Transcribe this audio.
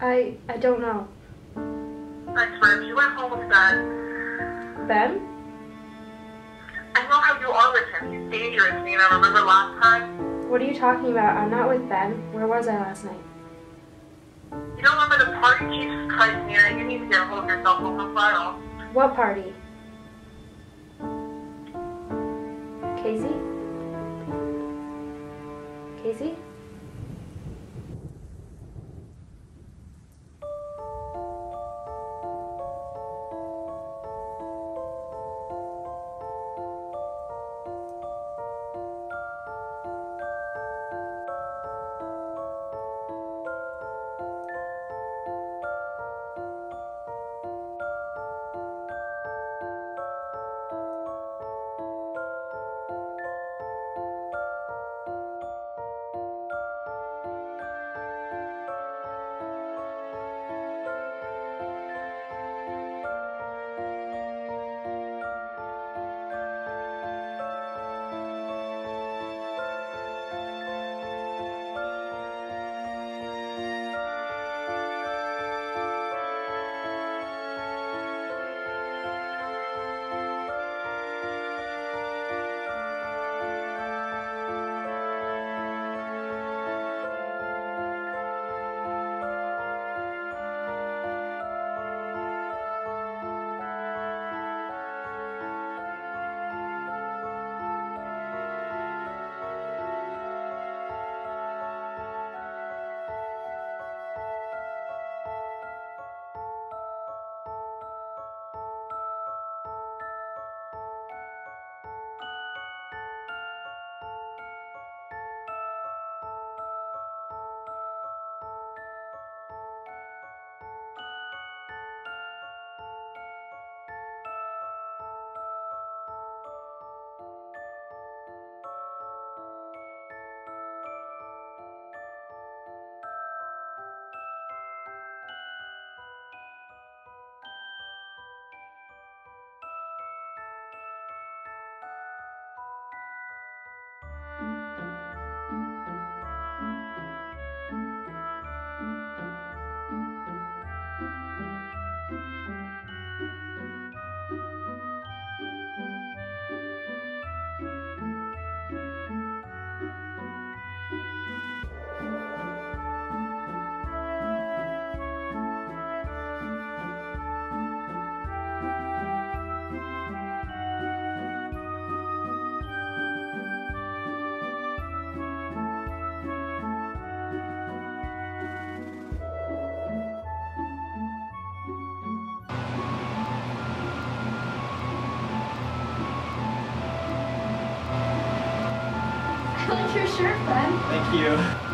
I I don't know. I swear, if you went home with Ben, Ben? I know how you are with him. He's dangerous, Nina. Remember last time? What are you talking about? I'm not with Ben. Where was I last night? You don't remember the party? Jesus Christ, Nina. You need to get a hold of yourself on file. What party? Casey? Casey? Thank you.